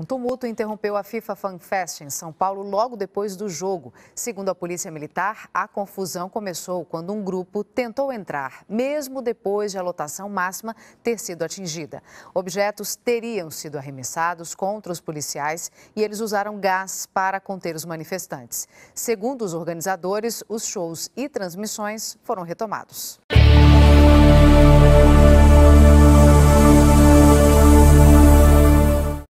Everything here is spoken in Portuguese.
Um tumulto interrompeu a FIFA Fan Fest em São Paulo logo depois do jogo. Segundo a Polícia Militar, a confusão começou quando um grupo tentou entrar, mesmo depois de a lotação máxima ter sido atingida. Objetos teriam sido arremessados contra os policiais e eles usaram gás para conter os manifestantes. Segundo os organizadores, os shows e transmissões foram retomados.